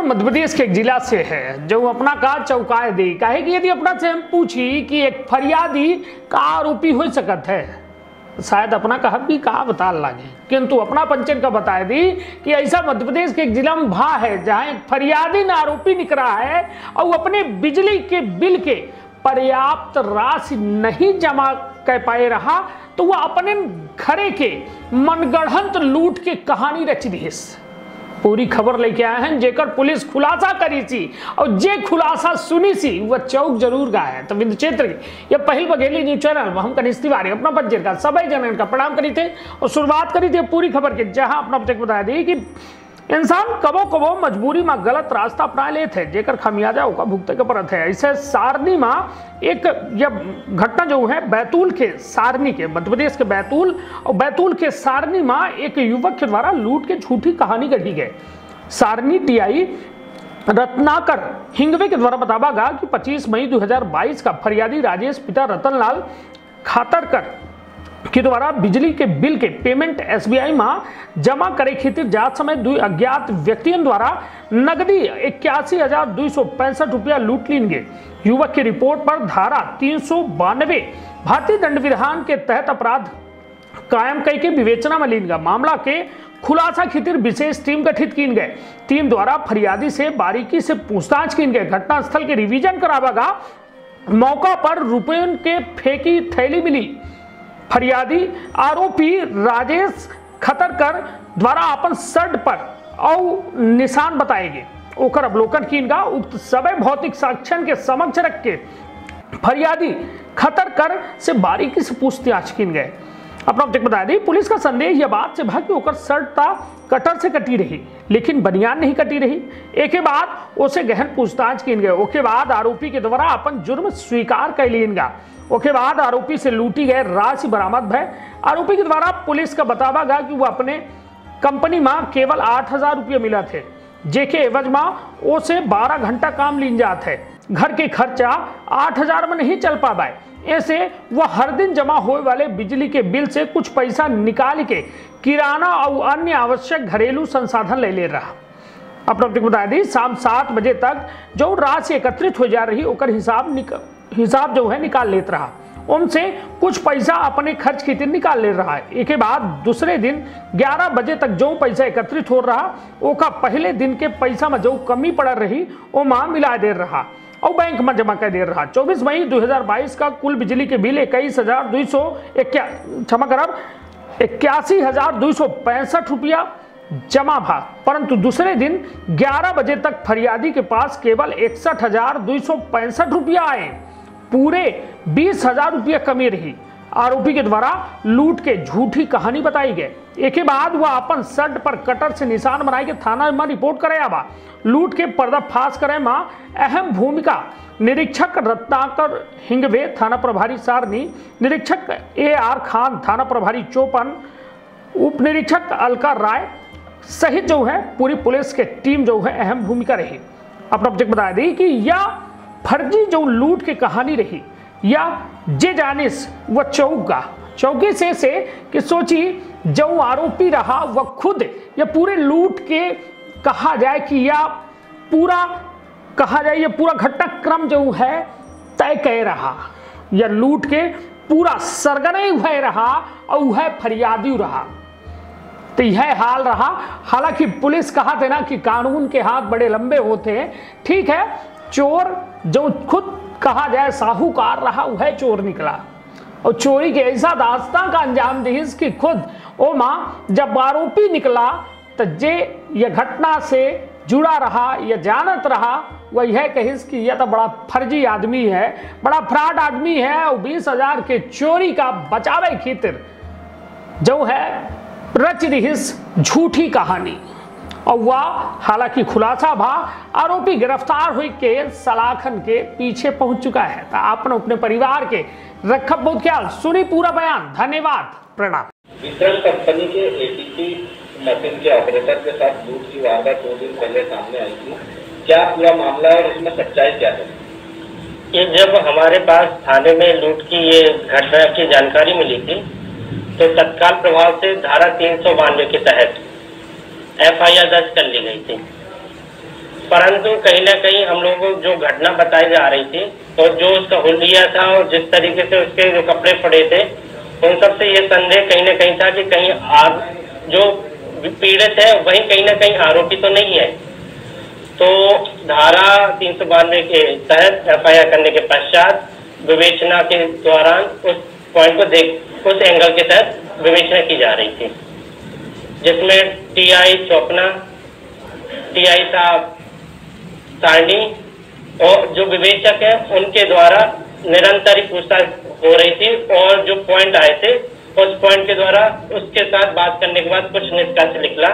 खबर मध्य प्रदेश के एक जिला से है, जो अपना का चौकाए दे। काहे कि यदि अपना से हम पूछी कि एक फरियादी का आरोपी हो सकत है शायद अपना कहा भी का बता लागे। किंतु अपना पंचन का बता दी कि ऐसा मध्य प्रदेश के एक जिला में भा है, जहाँ एक फरियादी न आरोपी निकला है, और अपने बिजली के बिल के पर्याप्त राशि नहीं जमा कर पाए रहा तो वह अपने घरे के मनगढ़ंत लूट के कहानी रच दी पूरी खबर लेके आए हैं, जेकर पुलिस खुलासा करी सी और जे खुलासा सुनी सी वह चौक ज़रूर गए है। तो बिंदु क्षेत्र के यह पहल बघेली न्यूज़ चैनल हम कनिष तिवारी, अपना बजट का, सभी जन का प्रणाम करी थे और शुरुआत करी थी पूरी खबर के, जहाँ अपना बताया दी कि इंसान कबो कबो मजबूरी में गलत रास्ता अपना ले थे जेकर खमियाजा ओका भुगते के परत है। ऐसे सारनी में एक यह घटना जो है, बैतूल के सारनी के, मध्य प्रदेश के बैतूल, और बैतूल के सारनी में एक युवक के द्वारा लूट के झूठी कहानी गढ़ी गई। सारनी टीआई रत्नाकर हिंगवे के द्वारा बतावा गया कि 25 मई 2022 का फरियादी राजेश पिता रतनलाल खातरकर के द्वारा बिजली के बिल के पेमेंट एसबीआई में जमा करे खातिर जाँच समय दो अज्ञात व्यक्तियों द्वारा नगदी इक्यासी हज़ार दो सौ पैंसठ रुपया लूट लीन गए युवक की रिपोर्ट पर धारा तीन सौ बानवे भारतीय दंड विधान के तहत अपराध कायम कई के विवेचना में लीन गया मामला के खुलासा खातिर विशेष टीम गठित की गए टीम द्वारा फरियादी से बारीकी से पूछताछ की गए घटनास्थल के रिवीजन करावागा मौका पर रुपयों के फेंकी थैली मिली। फरियादी आरोपी राजेश खतरकर द्वारा अपन शर्ट पर और निशान बताएँगे। ओकर अवलोकन कीनगा। उक्त सभी भौतिक साक्ष्यन के समक्ष रख के फरियादी खतरकर से बारीकी से पूछताछ किन गए। अपना object बता दी, पुलिस का संदेह यह बात से कि ओकर शर्ट कटर से कटी रही, लेकिन बनियान नहीं कटी रही। एक बाद उसे गहन पूछताछ की गए ओके बाद आरोपी के द्वारा अपन जुर्म स्वीकार कर लीनगा ओके बाद आरोपी से लूटी गए राशि बरामद भय। आरोपी के द्वारा पुलिस का बतावा गया कि वो अपने कंपनी में केवल आठ हज़ार रुपये मिला थे। जेके एवज में, उसे बारह घंटा काम लीन जात घर के खर्चा आठ हज़ार में नहीं चल पा पाए ऐसे वह हर दिन जमा होने वाले बिजली के बिल से कुछ पैसा निकाल के किराना और अन्य आवश्यक घरेलू संसाधन ले ले रहा। अपना बता दी, शाम सात बजे तक जो राशि एकत्रित हो जा रही ओकर हिसाब हिसाब जो है निकाल लेत रहा। उनसे कुछ पैसा अपने खर्च की निकाल ले रहा है। एक बाद दूसरे दिन 11 बजे तक जो पैसा एकत्रित हो रहा, ओका पहले दिन के पैसा में जो कमी पड़ रही, वो माँ मिला दे रहा। और बैंक में जमा कर दे रहा। 24 मई 2022 का कुल बिजली के बिल इक्कीस हज़ार दो सौ क्षमा करब इक्यासी हज़ार दो सौ पैंसठ रुपया जमा भा। परंतु दूसरे दिन 11 बजे तक फरियादी के पास केवल इकसठ हज़ार दो सौ पैंसठ रुपया आए। पूरे बीस हज़ार रुपया कमी रही। आरोपी के द्वारा लूट के झूठी कहानी बताई गई। एक बाद वह अपन शर्ट पर कटर से निशान बनाए के थाना में रिपोर्ट कराया बा लूट के पर्दाफाश करे में अहम भूमिका। निरीक्षक रत्नाकर हिंगवे, थाना प्रभारी सारनी, निरीक्षक ए आर खान, थाना प्रभारी चौपन, उप निरीक्षक अलका राय सहित जो है, पूरी पुलिस के टीम जो है, अहम भूमिका रही। अपना ऑब्जेक्ट बता दी कि यह फर्जी जो लूट की कहानी रही या जे जानिस वह चौका चौकी से से कि सोची जो आरोपी रहा वह खुद या पूरे लूट के कहा जाए कि या पूरा कहा जाए, ये पूरा घटनाक्रम जो है तय कह रहा। या लूट के पूरा सरगने भय रहा और वह फरियादी रहा। तो यह हाल रहा। हालाँकि पुलिस कहा थे ना कि कानून के हाथ बड़े लंबे होते हैं। ठीक है, चोर जो खुद कहा जाए, साहूकार रहा, वह चोर निकला। और चोरी के ऐसा दास्ता का अंजाम दीस कि खुद, ओ माँ, जब आरोपी निकला तो जे यह घटना से जुड़ा रहा, या जानत रहा, वह यह कहिस कि यह तो बड़ा फर्जी आदमी है, बड़ा फ्रॉड आदमी है, और बीस हज़ार के चोरी का बचावे खातिर जो है रच रहिस झूठी कहानी। और वह हालाँकि खुलासा भा आरोपी गिरफ़्तार हुई के सलाखन के पीछे पहुँच चुका है। तो आपने अपने परिवार के रखब बहुत ख्याल सुनी पूरा बयान। धन्यवाद। प्रणाम। वितरण कंपनी के एटीपी मशीन के ऑपरेटर के साथ लूट की वारदात दो दिन पहले सामने आई थी। क्या पूरा मामला है और इसमें सच्चाई क्या है? ये जब हमारे पास थाने में लूट की ये घटना की जानकारी मिली थी तो तत्काल प्रभाव से धारा तीन सौ बानवे के तहत एफ़ आई आर दर्ज कर ली गई थी। परंतु कहीं ना कहीं हम लोगों को जो घटना बताई जा रही थी और जो उसका हुलिया था और जिस तरीके से उसके जो कपड़े पड़े थे, उन सबसे ये संदेह कहीं ना कहीं था कि कहीं आप जो पीड़ित है, वही कहीं ना कहीं आरोपी तो नहीं है। तो धारा तीन सौ बानवे के तहत एफआईआर करने के पश्चात विवेचना के दौरान उस पॉइंट को देख, उस एंगल के तहत विवेचना की जा रही थी। जिसमें टीआई चौपना टीआई साहब, सारणी और जो विवेचक है, उनके द्वारा निरंतर ही पूछताछ हो रही थी और जो पॉइंट आए थे, उस पॉइंट के द्वारा उसके साथ बात करने के बाद कुछ निष्कर्ष निकला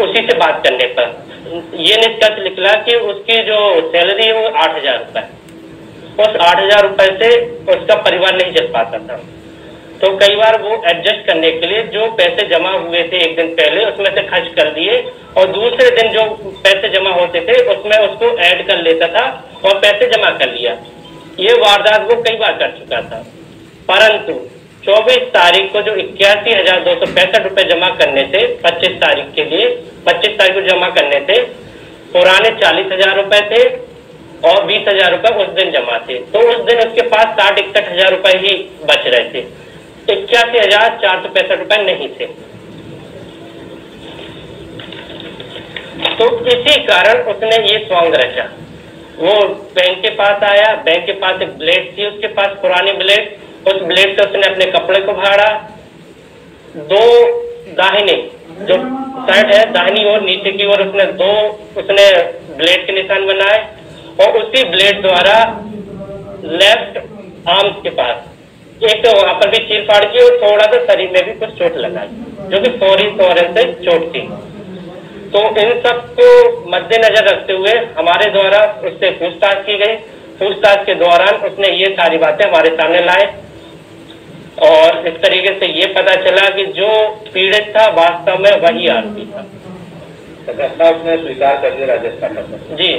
उसी से बात करने पर। ये निष्कर्ष निकला कि उसकी जो सैलरी है, वो आठ हज़ार रुपए उस आठ हज़ार रुपए से उसका परिवार नहीं चल पाता था। तो कई बार वो एडजस्ट करने के लिए जो पैसे जमा हुए थे एक दिन पहले, उसमें से खर्च कर दिए और दूसरे दिन जो पैसे जमा होते थे, उसमें उसको ऐड कर लेता था और पैसे जमा कर लिया। ये वारदात वो कई बार कर चुका था। परंतु 24 तारीख को जो इक्यासी हज़ार दो सौ पैंसठ रुपए जमा करने थे 25 तारीख के लिए 25 तारीख को जमा करने थे, पुराने चालीस हज़ार रुपए थे और बीस हज़ार रुपए उस दिन जमा थे। तो उस दिन उसके पास साठ इकसठ हज़ार रुपए ही बच रहे थे। इक्यासी हज़ार चार सौ पैंसठ रुपए नहीं थे। तो इसी कारण उसने ये सॉन्ग रचा। वो बैंक के पास आया बैंक के पास एक ब्लेड थी, उसके पास पुरानी ब्लेड उस ब्लेड से उसने अपने कपड़े को भाड़ा। दो दाहिने, जो साइड है, दाहिनी और नीचे की ओर उसने दो, उसने ब्लेड के निशान बनाए और उसी ब्लेड द्वारा लेफ़्ट आर्म के पास एक तो वहाँ पर भी चीर फाड़ की और थोड़ा सा शरीर में भी कुछ चोट लगा जो कि फौरी तौर से चोट थी। तो इन सबको मद्देनजर रखते हुए हमारे द्वारा उससे पूछताछ की गई। पूछताछ के दौरान उसने ये सारी बातें हमारे सामने लाए और इस तरीके से ये पता चला कि जो पीड़ित था वास्तव में वही आरोपी था। तो उसने स्वीकार कर दिया राजस्थान जी।